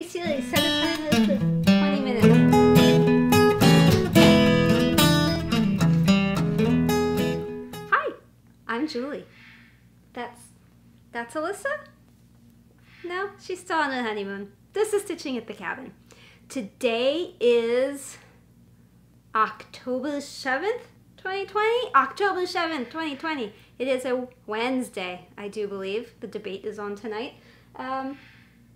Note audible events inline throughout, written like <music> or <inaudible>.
Seriously, set a timer for 20 minutes. Hi, I'm Julie. That's that's Alyssa? No, she's still on her honeymoon. This is Stitching at the Cabin. Today is October 7th, 2020? October 7th, 2020. It is a Wednesday, I do believe. The debate is on tonight. Um,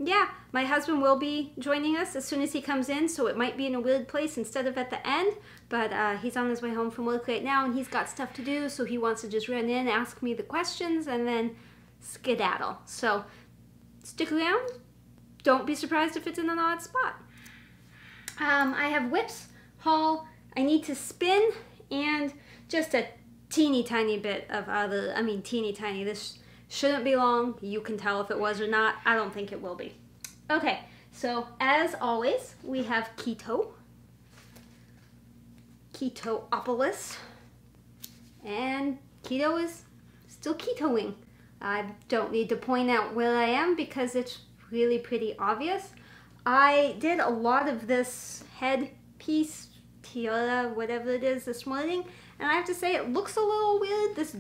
yeah, my husband will be joining us as soon as he comes in, so it might be in a weird place instead of at the end. But uh, he's on his way home from work right now, and he's got stuff to do, so he wants to just run in, ask me the questions, and then skedaddle. So stick around. Don't be surprised if it's in an odd spot. Um, I have WIPs, haul, I need to spin, and just a teeny tiny bit of other, I mean teeny tiny, this Shouldn't be long. You can tell if it was or not. I don't think it will be. Okay, so as always, we have keto, ketopolis, and keto is still ketoing. I don't need to point out where I am because it's really pretty obvious. I did a lot of this head piece, tiara, whatever it is this morning, and I have to say it looks a little weird. This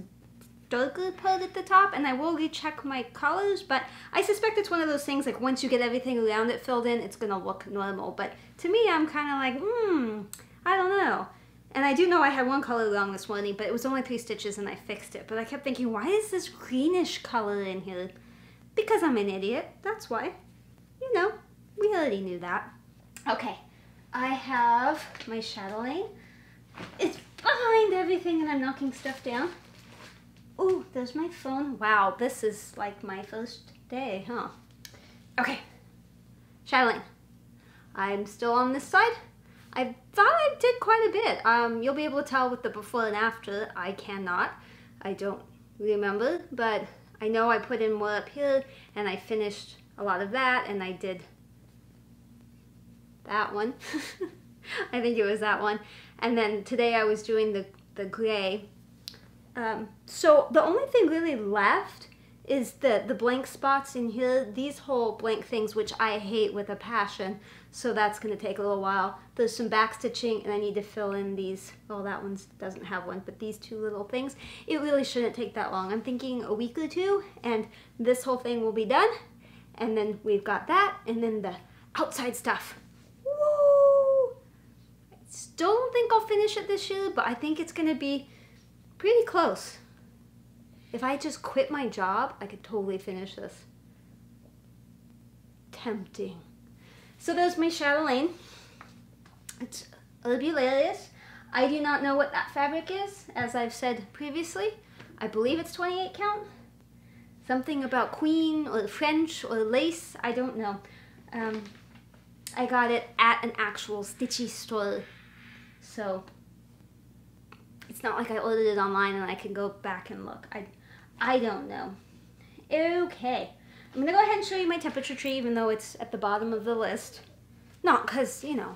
darker part at the top and I will recheck my colors but I suspect it's one of those things like once you get everything around it filled in it's gonna look normal. But to me I'm kind of like hmm I don't know. And I do know I had one color wrong this morning but it was only three stitches and I fixed it. But I kept thinking why is this greenish color in here? Because I'm an idiot that's why. You know we already knew that. Okay I have my chatelaine it's behind everything and I'm knocking stuff down Oh, there's my phone. Wow, this is like my first day, huh? Okay, Chatelaine, I'm still on this side. I thought I did quite a bit. Um, you'll be able to tell with the before and after. I cannot. I don't remember, but I know I put in more up here and I finished a lot of that and I did that one. <laughs> I think it was that one. And then today I was doing the, the gray um, so the only thing really left is the, the blank spots in here, these whole blank things, which I hate with a passion. So that's going to take a little while. There's some back stitching and I need to fill in these, well that one doesn't have one, but these two little things. It really shouldn't take that long. I'm thinking a week or two and this whole thing will be done. And then we've got that and then the outside stuff. Woo! I still don't think I'll finish it this year, but I think it's going to be pretty close. If I just quit my job, I could totally finish this. Tempting. So there's my chatelaine. It's Herbularius. I do not know what that fabric is, as I've said previously. I believe it's 28 count. Something about queen or French or lace, I don't know. Um, I got it at an actual stitchy store. So it's not like I ordered it online and I can go back and look. I, I don't know. Okay. I'm to go ahead and show you my temperature tree even though it's at the bottom of the list. Not because, you know,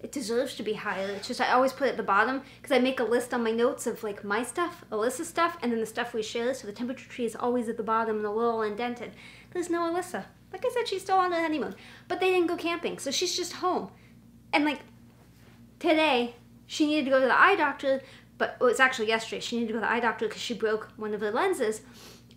it deserves to be higher. It's just I always put it at the bottom because I make a list on my notes of like my stuff, Alyssa's stuff, and then the stuff we share. So the temperature tree is always at the bottom and a little indented. There's no Alyssa. Like I said, she's still on her honeymoon. But they didn't go camping, so she's just home. And like today, she needed to go to the eye doctor, but it was actually yesterday. She needed to go to the eye doctor because she broke one of her lenses,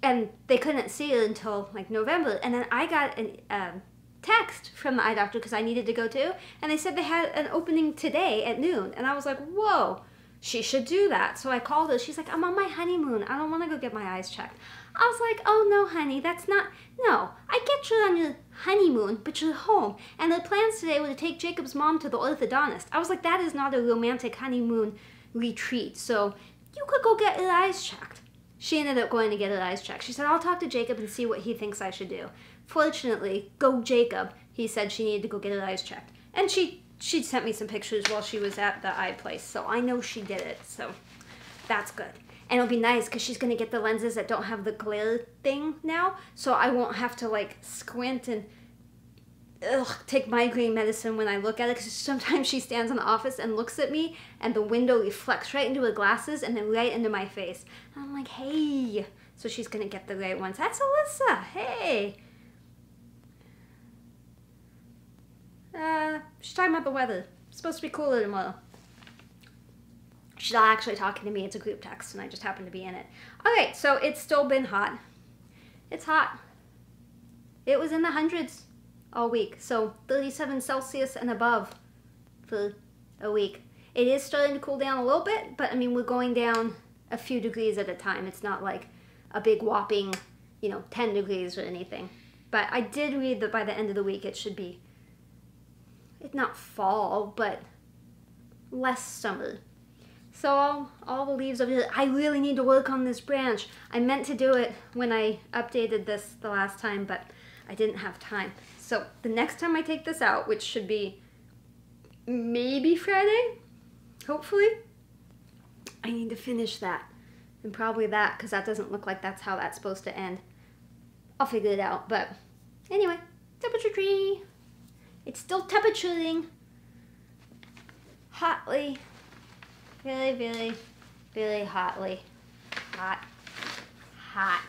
and they couldn't see it until like November. And then I got a um, text from the eye doctor because I needed to go too, and they said they had an opening today at noon. And I was like, whoa, she should do that. So I called her. She's like, I'm on my honeymoon. I don't want to go get my eyes checked. I was like, oh no, honey, that's not. No, I get you on your honeymoon, but you're home. And the plans today were to take Jacob's mom to the orthodontist. I was like, that is not a romantic honeymoon retreat. So you could go get your eyes checked. She ended up going to get her eyes checked. She said, I'll talk to Jacob and see what he thinks I should do. Fortunately, go Jacob. He said she needed to go get her eyes checked. And she she sent me some pictures while she was at the eye place. So I know she did it. So that's good. And it'll be nice because she's going to get the lenses that don't have the glare thing now. So I won't have to like squint and ugh, take migraine medicine when I look at it because sometimes she stands in the office and looks at me and the window reflects right into her glasses and then right into my face. And I'm like, hey. So she's going to get the right ones. That's Alyssa. Hey. Uh, she's talking about the weather. It's supposed to be cooler tomorrow. She's not actually talking to me. It's a group text, and I just happen to be in it. Okay, so it's still been hot. It's hot. It was in the hundreds all week. So 37 Celsius and above for a week. It is starting to cool down a little bit, but I mean, we're going down a few degrees at a time. It's not like a big whopping, you know, 10 degrees or anything. But I did read that by the end of the week it should be, it's not fall, but less summer. So all, all the leaves of it, I really need to work on this branch. I meant to do it when I updated this the last time, but I didn't have time. So the next time I take this out, which should be maybe Friday, hopefully, I need to finish that. And probably that, because that doesn't look like that's how that's supposed to end. I'll figure it out, but anyway, temperature tree. It's still temperaturing. Hotly. Really, really, really hotly. Hot. Hot.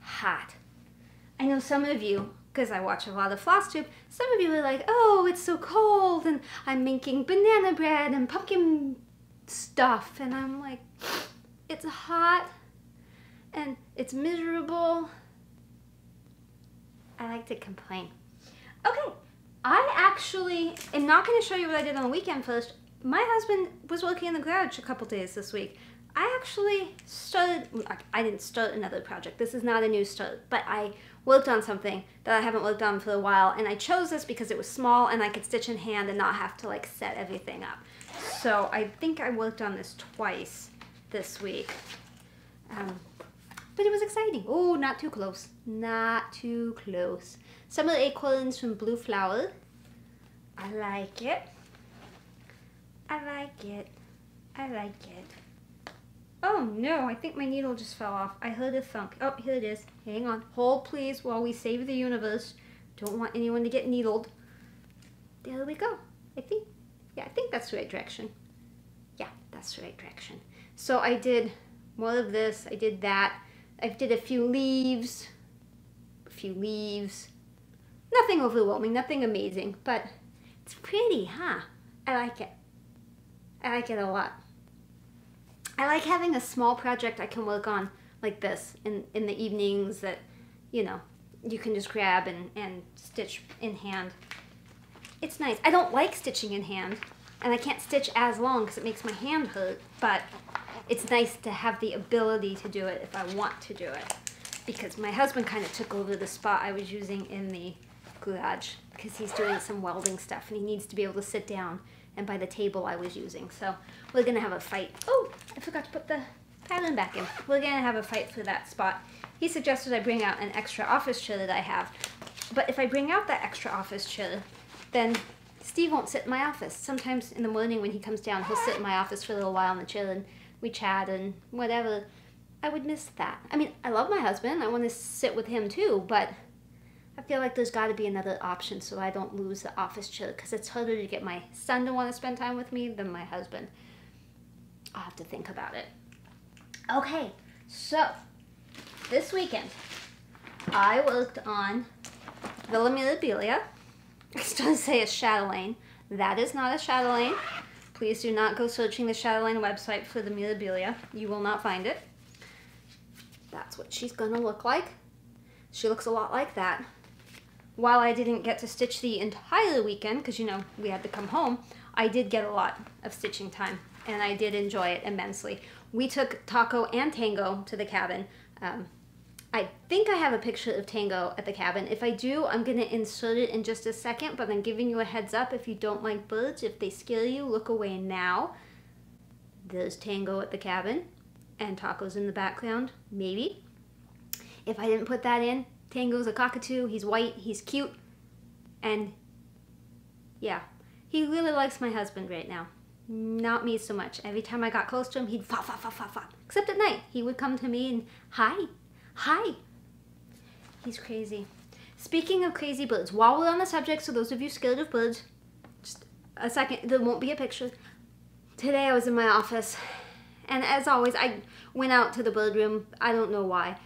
Hot. I know some of you, because I watch a lot of FlossTube, some of you are like, oh, it's so cold, and I'm making banana bread and pumpkin stuff, and I'm like, it's hot, and it's miserable. I like to complain. Okay, I actually am not going to show you what I did on the weekend first. My husband was working in the garage a couple days this week. I actually started, I didn't start another project. This is not a new start, but I worked on something that I haven't worked on for a while, and I chose this because it was small and I could stitch in hand and not have to like set everything up. So I think I worked on this twice this week. Um, but it was exciting. Oh, not too close. Not too close. Some of the acorns from Blue Flower. I like it. I like it. I like it. Oh no, I think my needle just fell off. I heard a thunk. Oh, here it is. Hang on. Hold please while we save the universe. Don't want anyone to get needled. There we go. I think, yeah, I think that's the right direction. Yeah, that's the right direction. So I did more of this. I did that. I did a few leaves. A few leaves. Nothing overwhelming, nothing amazing, but it's pretty, huh? I like it. I like it a lot. I like having a small project I can work on like this in, in the evenings that, you know, you can just grab and, and stitch in hand. It's nice. I don't like stitching in hand, and I can't stitch as long because it makes my hand hurt, but it's nice to have the ability to do it if I want to do it. Because my husband kind of took over the spot I was using in the garage because he's doing some welding stuff and he needs to be able to sit down and by the table I was using. So we're gonna have a fight. Oh, I forgot to put the pattern back in. We're gonna have a fight for that spot. He suggested I bring out an extra office chair that I have. But if I bring out that extra office chair, then Steve won't sit in my office. Sometimes in the morning when he comes down, he'll sit in my office for a little while in the chair and we chat and whatever. I would miss that. I mean, I love my husband. I want to sit with him too, but I feel like there's got to be another option so I don't lose the office chair because it's harder to get my son to want to spend time with me than my husband. I'll have to think about it. Okay, so this weekend I worked on Villa Mirabilia. I to say it's Chatelaine. That is not a Chatelaine. Please do not go searching the Chatelaine website for the Mirabilia. You will not find it. That's what she's gonna look like. She looks a lot like that while I didn't get to stitch the entire weekend, because you know, we had to come home, I did get a lot of stitching time and I did enjoy it immensely. We took Taco and Tango to the cabin. Um, I think I have a picture of Tango at the cabin. If I do, I'm going to insert it in just a second, but I'm giving you a heads up if you don't like birds. If they scare you, look away now. There's Tango at the cabin and Taco's in the background, maybe. If I didn't put that in, Tango's a cockatoo. He's white. He's cute. And yeah, he really likes my husband right now. Not me so much. Every time I got close to him, he'd fa fa fa fa fa. Except at night, he would come to me and hi, hi. He's crazy. Speaking of crazy birds, while we're on the subject, so those of you scared of birds, just a second, there won't be a picture. Today I was in my office, and as always, I went out to the bird room. I don't know why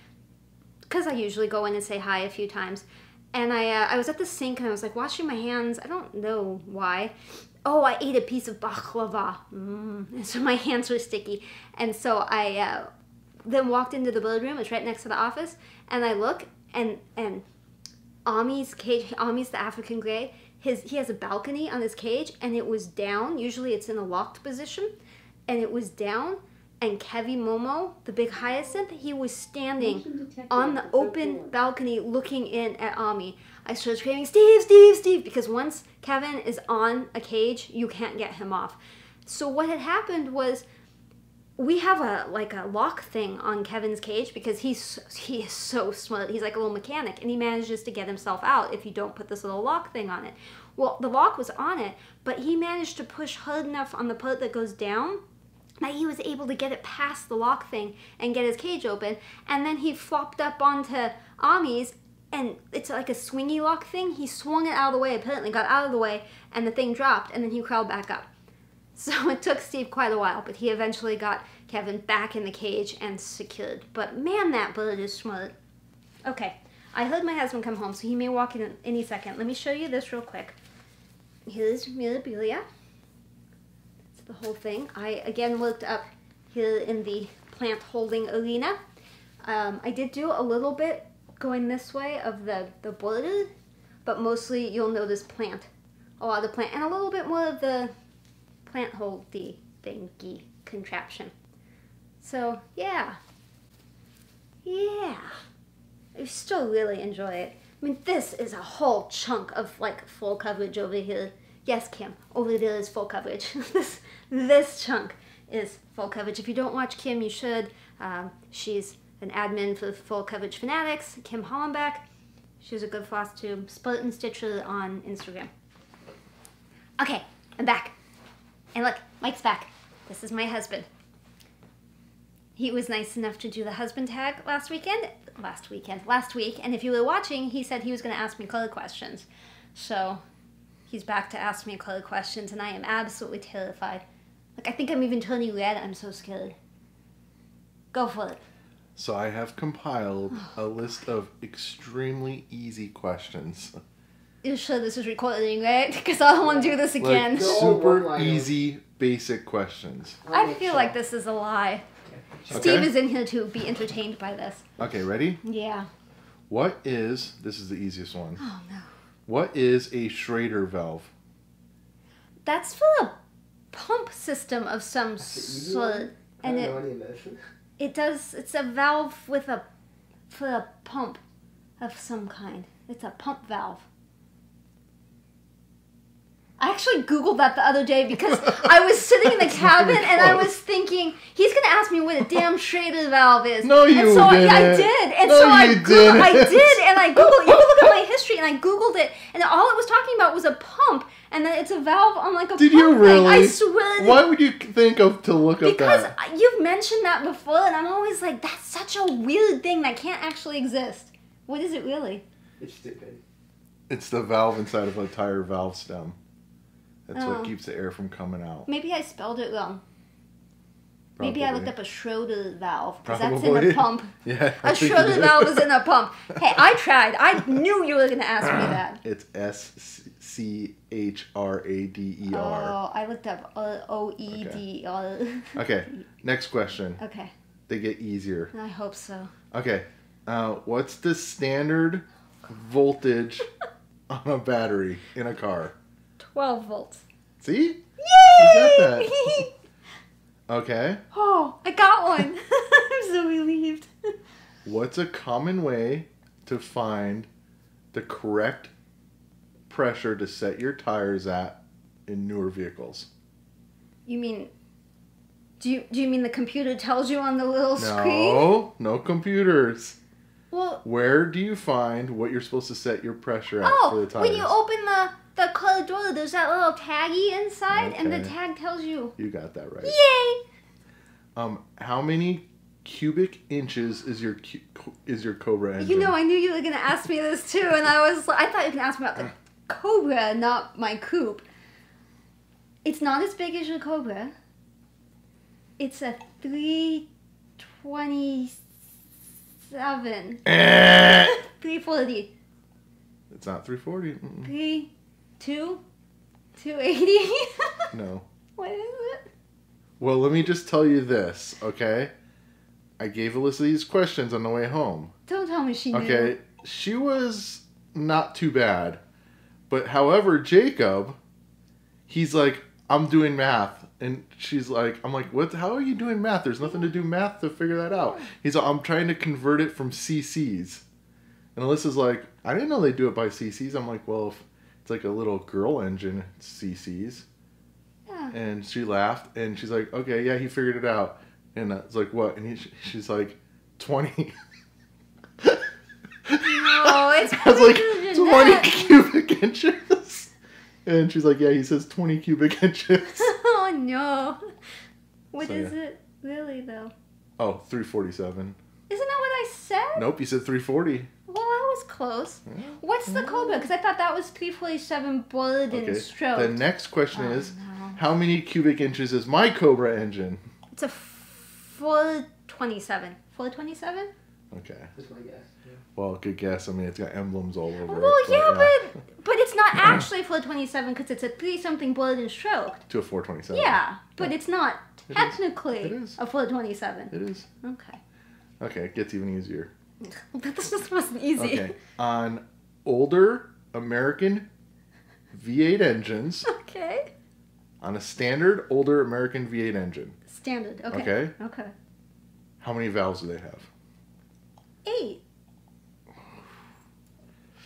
because I usually go in and say hi a few times. and I uh, I was at the sink and I was like washing my hands. I don't know why. Oh, I ate a piece of baklava, mm. and <laughs> so my hands were sticky. And so I uh, then walked into the bird room. It's right next to the office, and I look and and Ami's cage. Ami's the African gray. His he has a balcony on his cage, and it was down. Usually, it's in a locked position, and it was down. And Kevi Momo, the big hyacinth, he was standing on the open balcony looking in at Ami. I started screaming, Steve, Steve, Steve, because once Kevin is on a cage, you can't get him off. So what had happened was we have a like a lock thing on Kevin's cage because he's he is so smart. He's like a little mechanic and he manages to get himself out if you don't put this little lock thing on it. Well, the lock was on it, but he managed to push hard enough on the part that goes down that he was able to get it past the lock thing and get his cage open. And then he flopped up onto Ami's and it's like a swingy lock thing. He swung it out of the way, apparently got out of the way, and the thing dropped, and then he crawled back up. <laughs> So it took Steve quite a while, but he eventually got Kevin back in the cage and secured. But man, that bird is smart. Okay, I heard my husband come home, so he may walk in any second. Let me show you this real quick. Here's Mirabilia. The whole thing. I again looked up here in the plant holding arena. Um, I did do a little bit going this way of the, the border, but mostly you'll notice plant. A lot of plant, and a little bit more of the plant holdy thingy contraption. So yeah, yeah, I still really enjoy it. I mean, this is a whole chunk of like full coverage over here. Yes, Kim, over there is full coverage. <laughs> this chunk is full coverage. If you don't watch Kim, you should. Um, she's an admin for Full Coverage Fanatics, Kim Hollenbeck. She's a good floss tube. Split and Stitcher on Instagram. Okay, I'm back. And look, Mike's back. This is my husband. He was nice enough to do the husband tag last weekend. Last weekend. Last week. And if you were watching, he said he was going to ask me color questions. So he's back to ask me color questions, and I am absolutely terrified. Like, I think I'm even turning red. I'm so scared. Go for it. So I have compiled a list of extremely easy questions. You sure this is recording, right? <laughs> Because I don't want to do this again. Like super easy, basic questions. I feel like this is a lie. Okay. Steve is in here to be entertained by this. Okay, ready? Yeah. What is this is the easiest one. Oh no. What is a Schrader valve? That's for a pump system of some sort. And it, know any of this. it does, it's a valve with a, for a pump of some kind. It's a pump valve. I actually Googled that the other day because <laughs> I was sitting in the cabin and I was thinking he's gonna ask me what a damn <laughs> Schrader valve is. No, you and so I, yeah, I didn't. did, and No, so I you Googled, I didn't. did, and I Googled. You can look at my <laughs> history, and I Googled it, and all it was talking about was a pump, and then it's a valve on like a Did pump you thing. really? I swear. Why would you think of to look up Because that? I- you've mentioned that before, and I'm always like, that's such a weird thing that can't actually exist. What is it really? It's stupid. It's the valve inside of a tire valve stem. That's Oh. what keeps the air from coming out. Maybe I spelled it wrong. Maybe I looked up a Schroeder valve because that's in Probably. <laughs> a pump. Yeah. I A think you Schroeder valve is in a pump. Hey, I tried. I knew you were going to ask me <laughs> that. It's S C H R A D E R. Oh, I looked up uh, O E D R. Okay, <laughs> next question. Okay, They get easier. I hope so. Okay, uh, what's the standard voltage <laughs> on a battery in a car? 12 volts. See? Yay! got that. <laughs> Okay. oh, I got one. I'm so relieved. What's a common way to find the correct pressure to set your tires at in newer vehicles? You mean? Do you do you mean the computer tells you on the little screen? No, no computers. Well, Where do you find what you're supposed to set your pressure at for the oh, tires? when you open the the car door, there's that little taggy inside, and the tag tells you. You got that right. Yay! Um, how many cubic inches is your is your Cobra engine? You know, I knew you were gonna ask me this too, and I was I thought you were gonna ask me about the <laughs> Cobra, not my coupe. It's not as big as your Cobra. It's a three twenty seven. Eh. Three forty. It's not 340. Mm-mm. Three, two, two eighty. <laughs> No. what is it? Well, let me just tell you this, okay? I gave Alyssa these questions on the way home. Don't tell me she knew. Okay, she was not too bad. But however, Jacob, he's like, I'm doing math. And she's like, I'm like, what? How are you doing math? There's nothing to do math to figure that out. He's like, I'm trying to convert it from CCs. And Alyssa's like, I didn't know they do it by CCs. I'm like, well, if it's like a little girl engine, CCs. Yeah. And she laughed, and she's like, okay, yeah, he figured it out. And I was like, what? And he, she's like, 20. <laughs> No, it's I was like, <laughs> 20 cubic inches. And she's like, yeah, he says 20 cubic <laughs> inches. oh no. What So, is yeah. it really though? Oh, 347. Isn't that what I said? Nope, you said 340. Well, I was close. Yeah. What's the Cobra? Because I thought that was 347 bullet and Okay. stroke. The next question Oh, is, no. how many cubic inches is my Cobra engine? It's a full 27. Full 27? Okay. That's my guess. Yeah. Well, good guess. I mean, it's got emblems all over Well, it. yeah, but but it's not actually full 27 because it's a 3 something bullet and stroke. To a 427. Yeah, but it's not It is. technically It is. a full 27. It is. Okay. Okay, it gets even easier. <laughs> But this just wasn't easy. Okay. On older American V8 engines, <laughs> Okay. on a standard older American V8 engine, Standard. Okay. Okay. Okay. how many valves do they have? Eight.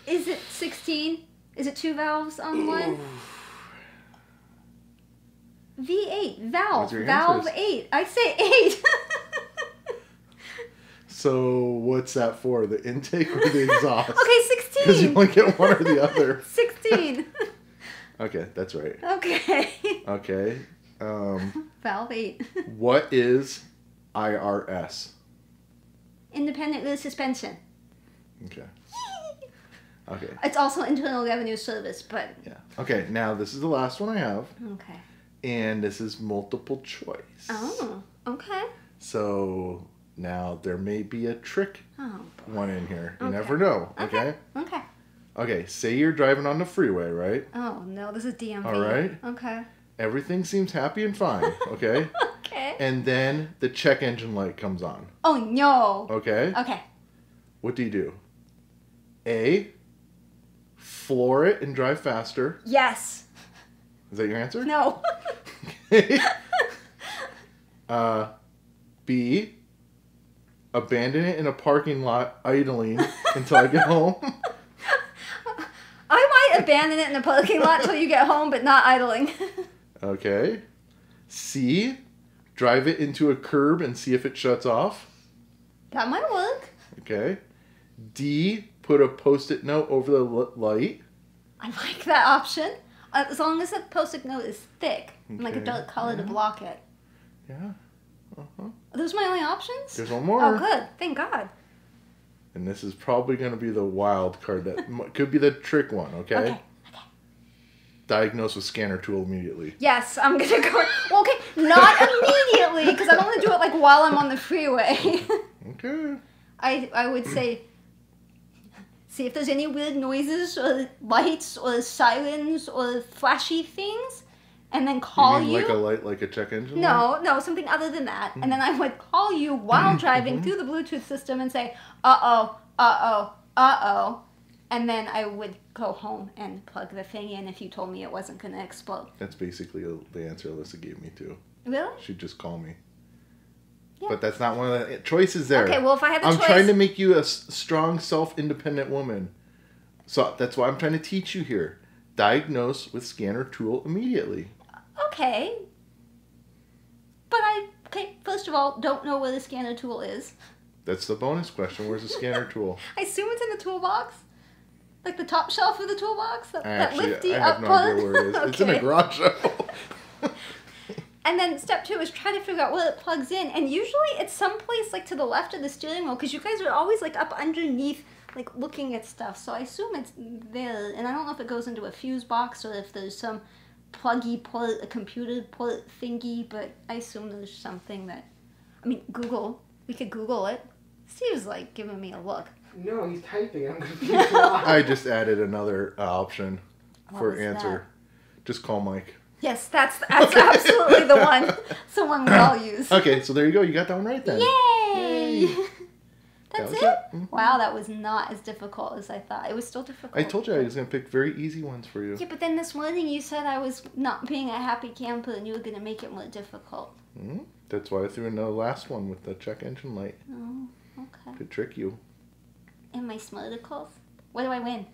Is it 16? Is it two valves on one? V8. Valve. Valve answers? 8. I say 8. <laughs> So what's that for? The intake or the exhaust? okay, 16. Because you only get one or the other. <laughs> 16. <laughs> Okay, that's right. okay. Okay. Um, Valve 8. what is IRS? Independent rear suspension. Okay. <laughs> Okay. It's also Internal Revenue Service, but Yeah. Okay. Now this is the last one I have, okay. and this is multiple choice. Oh, okay. So now there may be a trick Oh, one in here. You Okay. never know. Okay. okay. Okay. Say you're driving on the freeway, right? Oh no, this is DMV. All right. Okay. Everything seems happy and fine. Okay. <laughs> Okay. and then the check engine light comes on. Oh no. Okay. Okay. What do you do? A. Floor it and drive faster. Yes. Is that your answer? No. <laughs> uh, B. Abandon it in a parking lot, idling until I get home. <laughs> I might abandon it in a parking lot till you get home, but not idling. <laughs> Okay. C. Drive it into a curb and see if it shuts off. that might work. Okay. D. Put a post-it note over the l- light. I like that option. As long as the post-it note is thick, and like a Okay, dark color to block it. Yeah. Uh-huh. Are those my only options? There's one more. Oh, good. Thank God. And this is probably going to be the wild card that m- could be the trick one, okay? Okay. Diagnose with scanner tool immediately. Yes, I'm gonna go. <laughs> Well, okay, not immediately because I don't want to do it like while I'm on the freeway. Okay. I I would say see if there's any weird noises or lights or sirens or flashy things, and then call you you. like a light, like a check engine light? no, no, something other than that. And then I would call you while driving through the Bluetooth system and say, uh oh, uh oh, uh oh. And then I would go home and plug the thing in if you told me it wasn't going to explode. That's basically the answer Alyssa gave me too. Really? She'd just call me. Yeah. But that's not one of the choices there. Okay, well, if I had the I'm choice. trying to make you a s- strong, self-independent woman. So that's why I'm trying to teach you here. Diagnose with scanner tool immediately. Uh, okay. But I, okay, first of all, don't know where the scanner tool is. That's the bonus question. Where's the scanner <laughs> tool? I assume it's in the toolbox. Like the top shelf of the toolbox? That, I that actually, lifty I have up no idea where it is. It's in a <laughs> garage. <laughs> And then step two is try to figure out where it plugs in. And usually it's someplace like to the left of the steering wheel because you guys are always like up underneath, like looking at stuff. So I assume it's there. And I don't know if it goes into a fuse box or if there's some pluggy port, a computer port thingy, but I assume there's something that. I mean, Google. We could Google it. Steve's like giving me a look. No, he's typing. I'm confused. <laughs> I just added another uh, option What for was answer. Just call Mike. Yes, that's that's absolutely the one. <laughs> It's the one we all use. Okay, so there you go. You got that one right then. Yay! Yay. <laughs> That's was it. it. Mhm. Wow, that was not as difficult as I thought. It was still difficult. I told you I was gonna pick very easy ones for you. Yeah, but then this morning you said I was not being a happy camper and you were gonna make it more difficult. Mhm. That's why I threw in the last one with the check engine light Oh, okay. to trick you. And my smarticles. What do I win?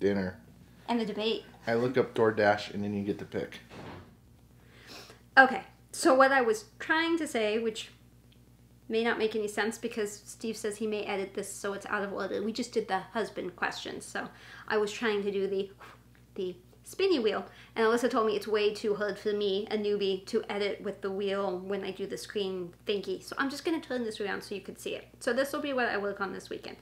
Dinner. And the debate. I look up DoorDash and then you get to pick. Okay, so what I was trying to say, which may not make any sense because Steve says he may edit this so it's out of order. We just did the husband questions, so I was trying to do the the spinny wheel, and Alyssa told me it's way too hard for me, a newbie, to edit with the wheel when I do the screen thingy. So I'm just gonna turn this around so you can see it. So this will be what I work on this weekend.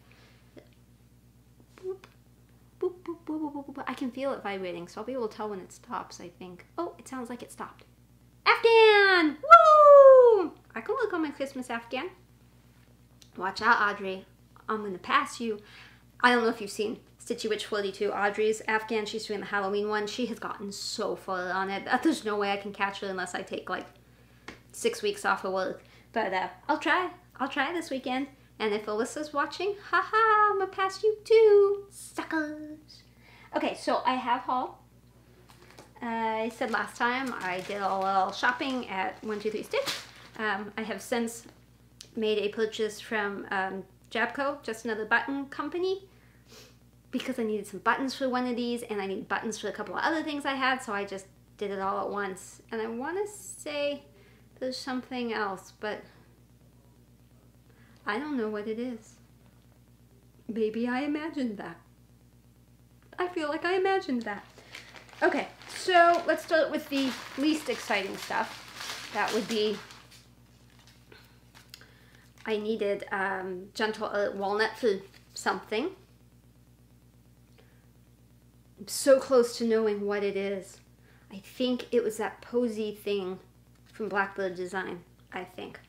Boop, boop, boop, boop, boop, boop. I can feel it vibrating, so I'll be able to tell when it stops. I think. Oh, it sounds like it stopped. Afghan! Woo! I can work on my Christmas Afghan. Watch out, Audrey. I'm gonna pass you. I don't know if you've seen Stitchy Witch 42, Audrey's Afghan. She's doing the Halloween one. She has gotten so far on it. <laughs> There's no way I can catch her unless I take like six weeks off of work. But uh, I'll try. I'll try this weekend. And if Alyssa's watching, haha, I'm gonna pass you too, suckers. Okay, so I have haul. Uh, I said last time I did a little shopping at 123 Stitch. Um, I have since made a purchase from um, Jabco, just another button company, because I needed some buttons for one of these and I need buttons for a couple of other things I had, so I just did it all at once. And I want to say there's something else, but I don't know what it is. Maybe I imagined that. I feel like I imagined that. Okay, so let's start with the least exciting stuff. That would be I needed um, gentle uh, walnut for something. I'm so close to knowing what it is. I think it was that posy thing from Blackbird Design, I think.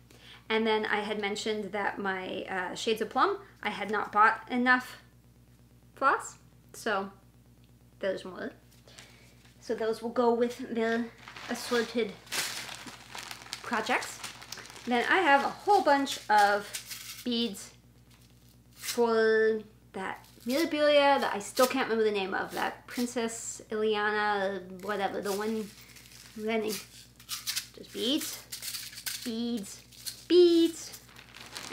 And then I had mentioned that my uh, Shades of Plum, I had not bought enough floss. So there's more. So those will go with the assorted projects. Then I have a whole bunch of beads for that Mirabilia that I still can't remember the name of. That Princess Ileana, whatever, the one running. Just beads, beads, beads.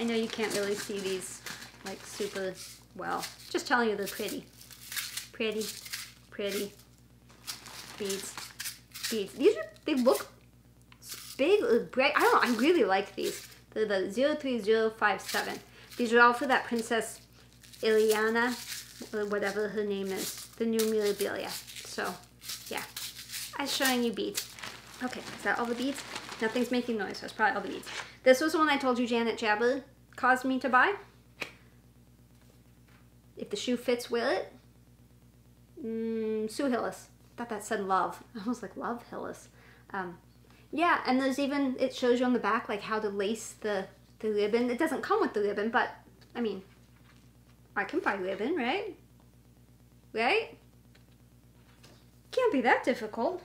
I know you can't really see these like super well. Just telling you they're pretty. Pretty, pretty beads, beads. These are, they look big or bright. I don't know. I really like these. They're the 03057. These are all for that Princess Ileana, or uh, whatever her name is, the new Mirabilia. So, yeah. I'm showing you beads. Okay, is that all the beads? Nothing's making noise, so it's probably all the beads. This was the one I told you Janet Jabber caused me to buy. If the shoe fits, will it. Mm, Sue Hillis. thought that said love. <laughs> I was like, love Hillis. Um, yeah, and there's even, it shows you on the back, like how to lace the, the ribbon. It doesn't come with the ribbon, but, I mean, I can buy ribbon, right? Right? Can't be that difficult.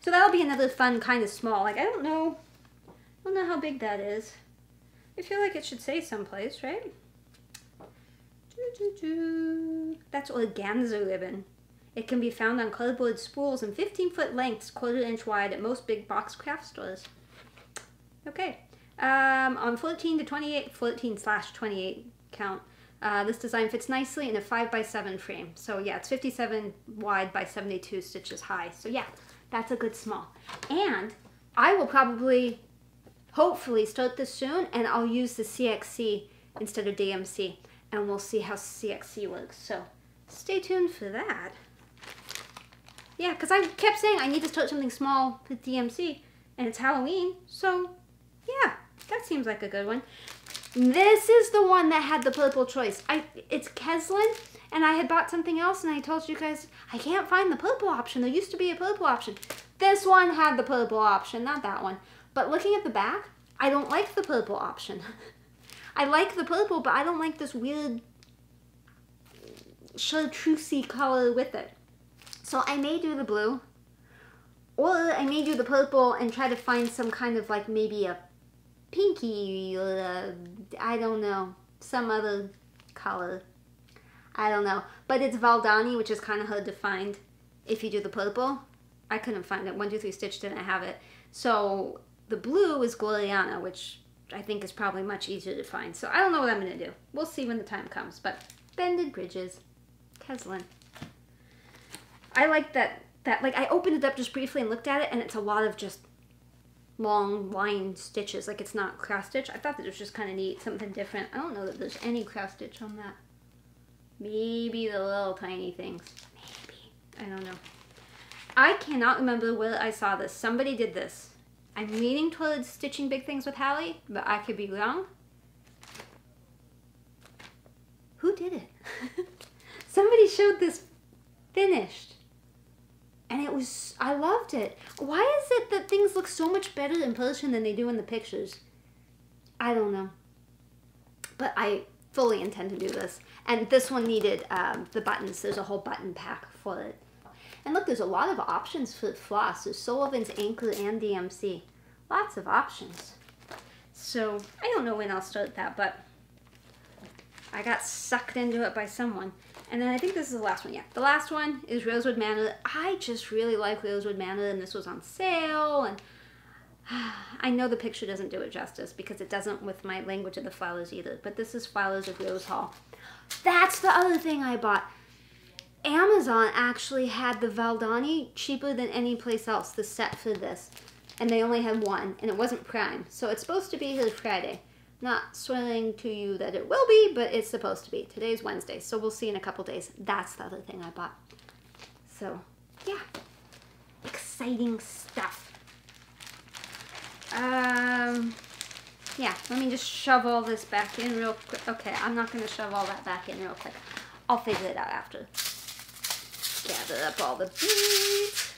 So that'll be another fun kind of small. Like, I don't know, I don't know how big that is. I feel like it should say someplace, right? Doo-doo-doo. That's organza ribbon. It can be found on cardboard spools in 15 foot lengths, quarter inch wide at most big box craft stores. Okay. Um, on 14 to 28, 14 slash 28 count, uh, this design fits nicely in a 5 by 7 frame. So yeah, it's 57 wide by 72 stitches high. So yeah, that's a good small. And I will probably, hopefully, start this soon and I'll use the CXC instead of DMC. And we'll see how CXC works. So stay tuned for that. Yeah, because I kept saying I need to start something small with DMC, and it's Halloween, so yeah, that seems like a good one. This is the one that had the purple choice. I It's Keslin, and I had bought something else, and I told you guys, I can't find the purple option. There used to be a purple option. This one had the purple option, not that one. But looking at the back, I don't like the purple option. <laughs> I like the purple, but I don't like this weird chartreusey color with it. So I may do the blue, or I may do the purple and try to find some kind of like maybe a pinky or a, I don't know, some other color. I don't know. But it's Valdani, which is kind of hard to find if you do the purple. I couldn't find it. 123 Stitch didn't have it. So the blue is Gloriana, which I think is probably much easier to find. So I don't know what I'm going to do. We'll see when the time comes. But Bended Bridges, Keslin. I like that, that, like I opened it up just briefly and looked at it and it's a lot of just long line stitches. Like it's not cross stitch. I thought that it was just kind of neat, something different. I don't know that there's any cross stitch on that. Maybe the little tiny things. Maybe. I don't know. I cannot remember where I saw this. Somebody did this. I'm leaning towards stitching big things with Hallie, but I could be wrong. Who did it? <laughs> Somebody showed this finished. And it was, I loved it. Why is it that things look so much better in person than they do in the pictures? I don't know. But I fully intend to do this. And this one needed um, the buttons. There's a whole button pack for it. And look, there's a lot of options for floss. There's Sullivan's Anchor and DMC. Lots of options. So I don't know when I'll start that, but I got sucked into it by someone. And then I think this is the last one. Yeah, the last one is Rosewood Manor. I just really like Rosewood Manor, and this was on sale. And <sighs> I know the picture doesn't do it justice because it doesn't with my language of the flowers either. But this is Flowers of Rose Hall. That's the other thing I bought. Amazon actually had the Valdani cheaper than any place else, the set for this. And they only had one, and it wasn't Prime. So it's supposed to be here Friday. Not swearing to you that it will be, but it's supposed to be. Today's Wednesday, so we'll see in a couple days. That's the other thing I bought. So, yeah. Exciting stuff. Um, yeah, let me just shove all this back in real quick. Okay, I'm not going to shove all that back in real quick. I'll figure it out after. Gather up all the beads.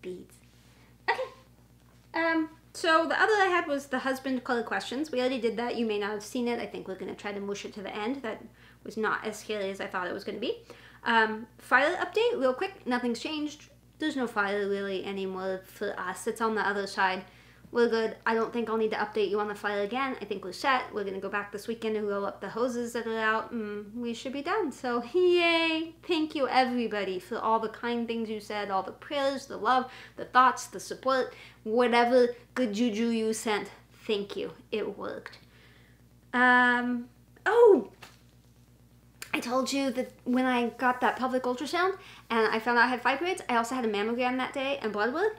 Beads. Okay. Um, so the other I had was the husband color questions. We already did that. You may not have seen it. I think we're going to try to mush it to the end. That was not as scary as I thought it was going to be. Um, file update, real quick. Nothing's changed. There's no file really anymore for us. It's on the other side. We're good. I don't think I'll need to update you on the file again. I think we're set. We're going to go back this weekend and roll up the hoses that are out. And we should be done. So, yay! Thank you, everybody, for all the kind things you said, all the prayers, the love, the thoughts, the support, whatever good juju you sent. Thank you. It worked. Um, oh! I told you that when I got that pelvic ultrasound and I found out I had fibroids, I also had a mammogram that day and blood work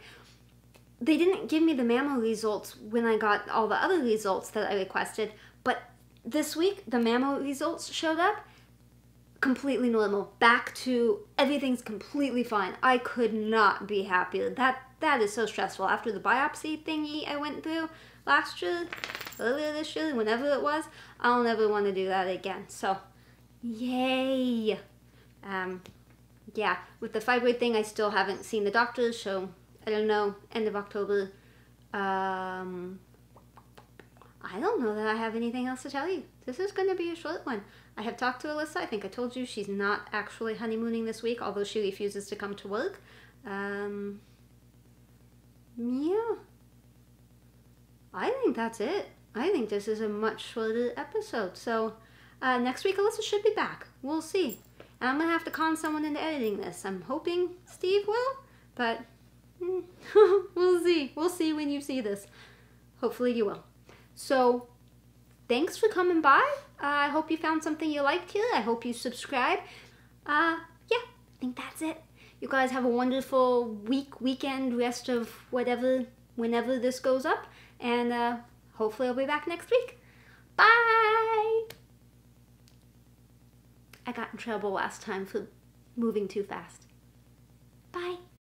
they didn't give me the mammo results when I got all the other results that I requested, but this week the mammo results showed up completely normal. Back to everything's completely fine. I could not be happier. That that is so stressful. After the biopsy thingy I went through last year, earlier this year, whenever it was, I'll never want to do that again. So, yay! Um, yeah, with the fibroid thing, I still haven't seen the doctors, so I don't know, end of October. Um, I don't know that I have anything else to tell you. This is going to be a short one. I have talked to Alyssa. I think I told you she's not actually honeymooning this week, although she refuses to come to work. Um, yeah. I think that's it. I think this is a much shorter episode. So uh, next week, Alyssa should be back. We'll see. And I'm going to have to con someone into editing this. I'm hoping Steve will, but <laughs> we'll see. We'll see when you see this. Hopefully you will. So, thanks for coming by. Uh, I hope you found something you liked here. I hope you subscribe. Uh, yeah, I think that's it. You guys have a wonderful week, weekend, rest of whatever, whenever this goes up. And uh, hopefully I'll be back next week. Bye! I got in trouble last time for moving too fast. Bye.